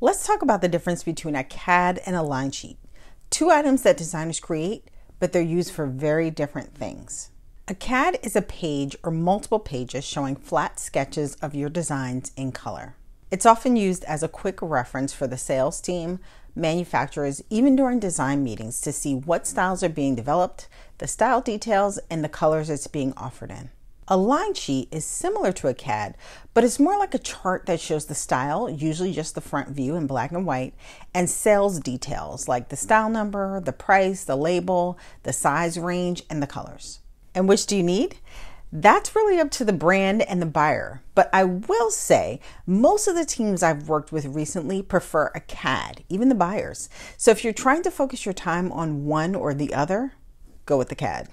Let's talk about the difference between a CAD and a line sheet. Two items that designers create, but they're used for very different things. A CAD is a page or multiple pages showing flat sketches of your designs in color. It's often used as a quick reference for the sales team, manufacturers, even during design meetings to see what styles are being developed, the style details, and the colors it's being offered in. A line sheet is similar to a CAD, but it's more like a chart that shows the style, usually just the front view in black and white, and sales details like the style number, the price, the label, the size range, and the colors. And which do you need? That's really up to the brand and the buyer. But I will say, most of the teams I've worked with recently prefer a CAD, even the buyers. So if you're trying to focus your time on one or the other, go with the CAD.